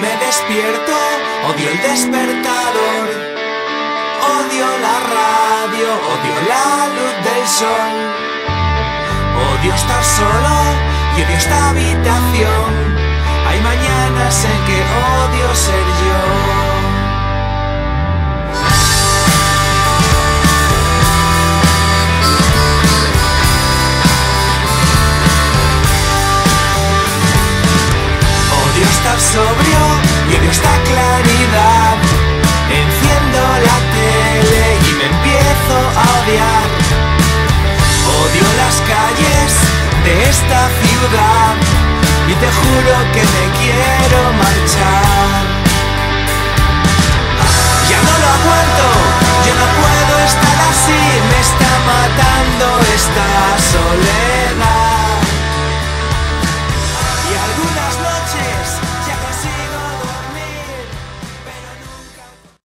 Me despierto, odio el despertador, odio la radio, odio la luz del sol, odio estar solo y odio esta habitación. Hay mañanas en que esta claridad. Enciendo la tele y me empiezo a odiar. Odio las calles de esta ciudad y te juro que me quiero